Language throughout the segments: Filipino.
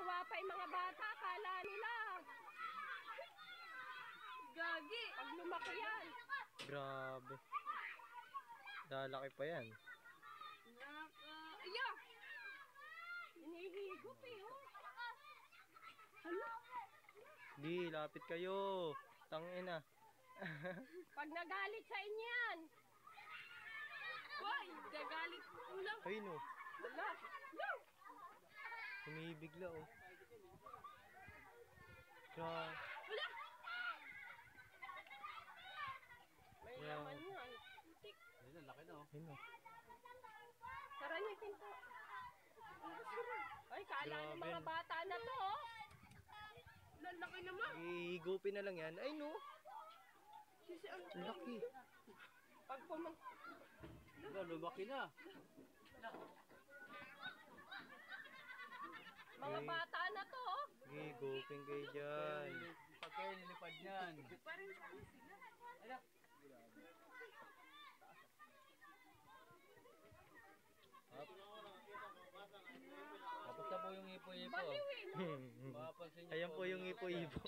Tuwang-tuwa pa yung mga bata. Kala nila. Gagi! Pag lumaki yan. Grabe. Lalaki pa yan. Naka... Aya! Hinihigop eh, oh. Hala, Di, lapit kayo. Tangina. pag nagalit sa inyo yan. Why? Gagalit ulam. Ayun oh. Hala, no. Humibigla oh. Grabe. Wala! May laman yan. Tik. Ayun oh. Sara niyo yung pinto. Ay, kala ng mga bata na to, oh. Lalaki naman. Ihigupin na lang yan. Ay no. Kasi ang... Laki. Pag pumunta, lumaki na. mga Eh. bata na to, oh. Ihigupin kayo dyan. Pag kayo nilipad niyan. Parang saan sila? Up. Tapos na po yung ipo-ipo. Baliwin. Mapapansin niyo Ayan po yung ipo-ipo.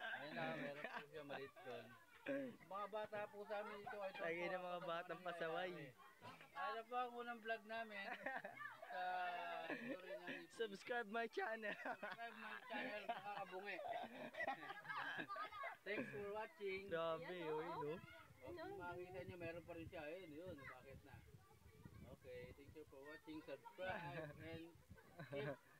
Ayun na, meron po siya maliit doon. Mga bata po sa amin. Ito Lagi ang mga batang pasaway. Ano po ang unang vlog namin sa ipo. Subscribe my channel. Subscribe my channel, makakabungi. Thanks for watching. Grabe, Yan, oh, oh. no? Kung makikita nyo, meron pa rin siya. Ayun, yun. Bakit na? Okay, thank you for watching. Subscribe and hit